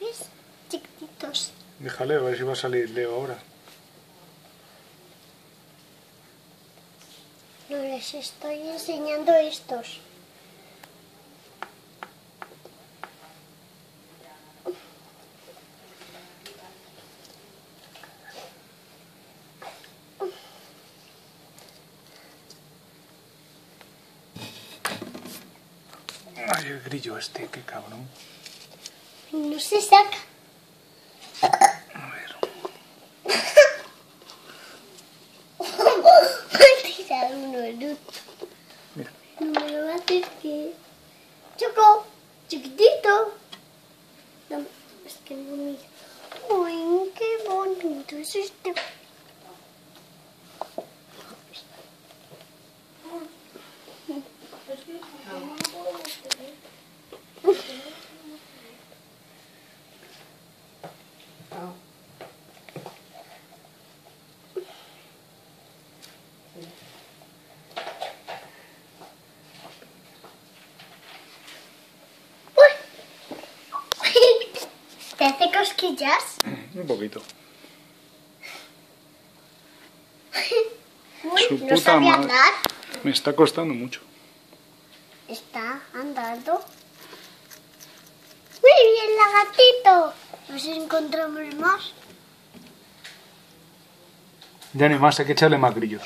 ¿Ves? Chiquititos. Déjale, a ver si va a salir Leo ahora. No les estoy enseñando estos. Ay, el grillo este, qué cabrón. No se saca. A ver. Voy a tirar uno de Mira. No me lo va a hacer que... Choco, chiquitito. No, es que no mira. Uy, qué bonito es este. ¿Te hace cosquillas? Un poquito. Uy, Su no puta sabe madre. andar. Me está costando mucho. Está andando. Muy bien, lagartito. Nos encontramos más. Ya ni más, hay que echarle más grillos.